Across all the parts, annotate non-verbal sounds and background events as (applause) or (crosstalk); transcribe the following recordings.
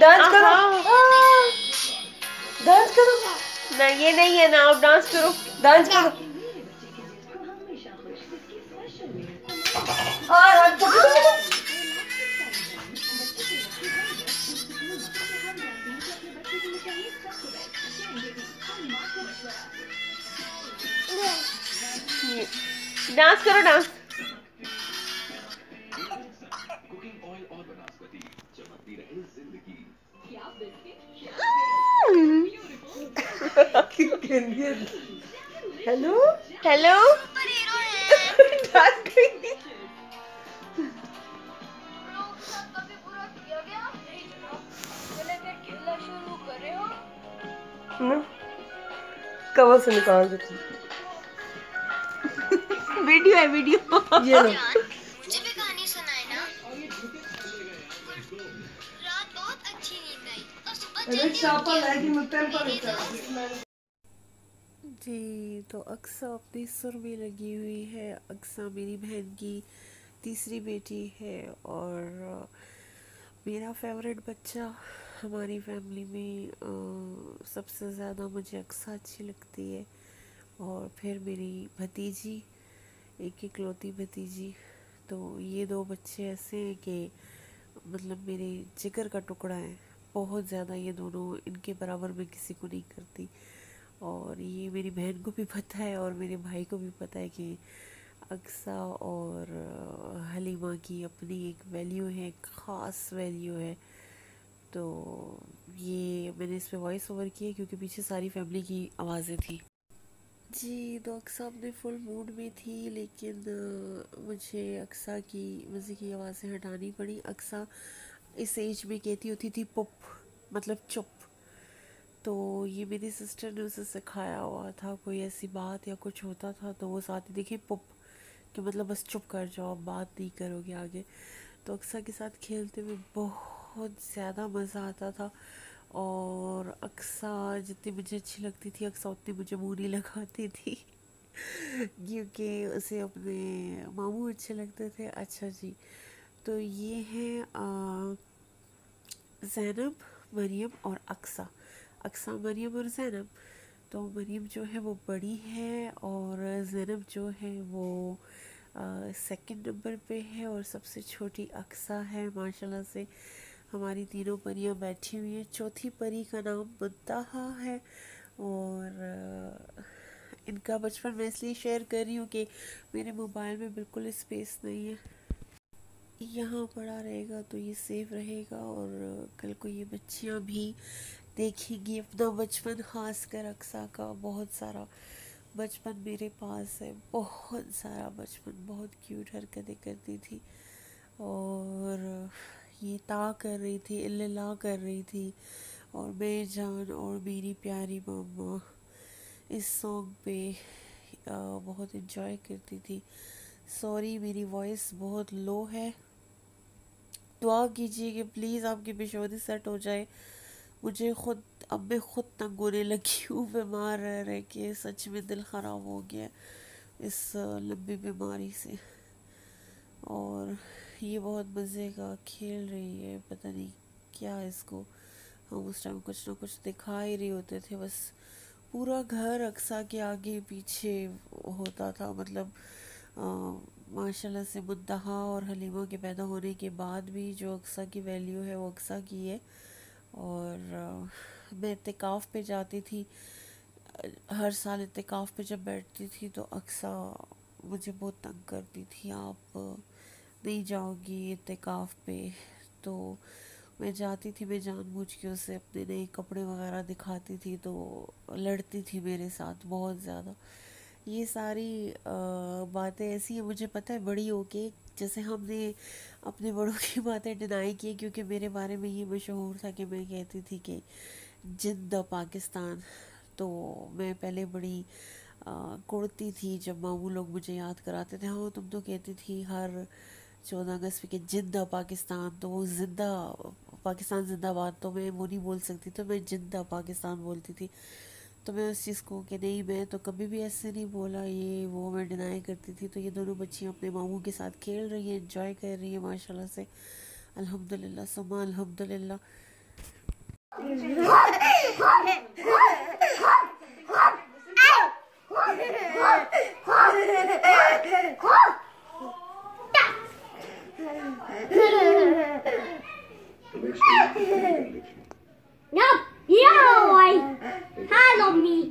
Dance करो। Dance करो। ना ये नहीं है ना आप डांस करो। डांस करो। डांस करो। डांस हेलो हेलो कवर से निकाल देती वीडियो है वीडियो। ये लो। मुझे भी कहानी सुनाए ना। रात बहुत अच्छी नींद आई। और सुबह जल्दी उठ गया। जी तो अक्सा अपनी सुर में लगी हुई है। अक्सा मेरी बहन की तीसरी बेटी है और मेरा फेवरेट बच्चा हमारी फैमिली में अ, सबसे ज़्यादा मुझे अक्सा अच्छी लगती है। और फिर मेरी भतीजी एक इकलौती भतीजी तो ये दो बच्चे ऐसे हैं कि मतलब मेरे जिगर का टुकड़ा है। बहुत ज़्यादा ये दोनों इनके बराबर मैं किसी को नहीं करती। और ये मेरी बहन को भी पता है और मेरे भाई को भी पता है कि अक्सा और हलीमा की अपनी एक वैल्यू है ख़ास वैल्यू है। तो ये मैंने इस पर वॉइस ओवर की क्योंकि पीछे सारी फैमिली की आवाज़ें थी। जी तो अक्सा अपने फुल मूड में थी, लेकिन मुझे अक्सा की मज़े की आवाज़ें हटानी पड़ी। अक्सा इस एज में कहती होती थी, पुप मतलब चुप। तो ये मेरी सिस्टर ने उसे सिखाया हुआ था, कोई ऐसी बात या कुछ होता था तो वो साथ ही देखिए पुप, कि मतलब बस चुप कर जाओ बात नहीं करोगे आगे। तो अक्सा के साथ खेलते हुए बहुत ज़्यादा मज़ा आता था और अक्सा जितनी मुझे अच्छी लगती थी अक्सा उतनी मुझे मुँह लगाती थी, क्योंकि उसे अपने मामू अच्छे लगते थे। अच्छा जी तो ये हैं जैनब मरियम और अक्सा अक्सा मरियम और जैनब। तो मरियम जो है वो बड़ी है और जैनब जो है वो सेकंड नंबर पे है और सबसे छोटी अक्सा है। माशाल्लाह से हमारी तीनों परियाँ बैठी हुई हैं। चौथी परी का नाम मुंतहा है और इनका बचपन मैं इसलिए शेयर कर रही हूँ कि मेरे मोबाइल में बिल्कुल स्पेस नहीं है। यहाँ पड़ा रहेगा तो ये सेफ़ रहेगा और कल को ये बच्चियाँ भी देखेंगी अपना बचपन खास कर अक्सा का, बहुत सारा बचपन मेरे पास है। बहुत सारा बचपन, बहुत क्यूट हरकतें करती थी। और ये ता कर रही थी इल्ला कर रही थी। और मैं जान और मेरी प्यारी मम्मा इस सॉन्ग पे बहुत इन्जॉय करती थी। सॉरी मेरी वॉइस बहुत लो है। दुआ कीजिए कि प्लीज़ आपकी बेशोरी सेट हो जाए। मुझे खुद, अब मैं खुद तंग होने लगी हूँ। (laughs) बीमार रह रह के सच में दिल ख़राब हो गया इस लंबी बीमारी से। और ये बहुत मज़े का खेल रही है, पता नहीं क्या इसको। हम उस टाइम कुछ ना कुछ दिखा ही रहे होते थे, बस पूरा घर अक्सा के आगे पीछे होता था। मतलब माशाल्लाह से मुंतहा और हलीमा के पैदा होने के बाद भी जो अक्सा की वैल्यू है, वो अक्सा की है। और मैं इत्तेकाफ़ पे जाती थी। हर साल इत्तेकाफ़ पे जब बैठती थी तो अक्सा मुझे बहुत तंग करती थी। आप नहीं जाओगी इत्तेकाफ़ पे। तो मैं जाती थी, मैं जानबूझ के उसे अपने नए कपड़े वगैरह दिखाती थी तो लड़ती थी मेरे साथ बहुत ज़्यादा। ये सारी बातें ऐसी हैं, मुझे पता है बड़ी होके जैसे हमने अपने बड़ों की बातें डिनाई की क्योंकि मेरे बारे में ये मशहूर था कि मैं कहती थी कि जिंद पाकिस्तान। तो मैं पहले बड़ी कुड़ती थी जब मामू लोग मुझे याद कराते थे। हाँ तुम तो कहती थी हर चौदह अगस्त पे कि ज़िंदा पाकिस्तान तो वो ज़िंदा, पाकिस्तान जिंदाबाद तो मैं वो नहीं बोल सकती तो मैं ज़िंदा पाकिस्तान बोलती थी। तो मैं उस चीज़ को कि नहीं मैं तो कभी भी ऐसे नहीं बोला ये वो मैं डिनाई करती थी। तो ये दोनों बच्चियाँ अपने मामू के साथ खेल रही हैं इंजॉय कर रही हैं माशाल्लाह से। अल्हम्दुलिल्लाह सुमा अल्हम्दुलिल्लाह। No, Hallo mi.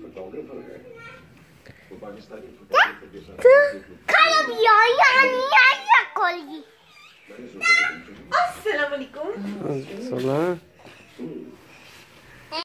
Kaya biya yani ya koli. Assalamu alaikum. Assalamu. Ah,